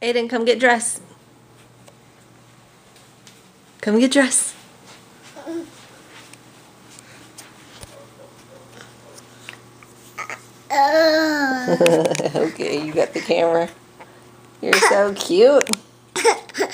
Aiden, come get dressed. Come get dressed. okay, you got the camera. You're so cute.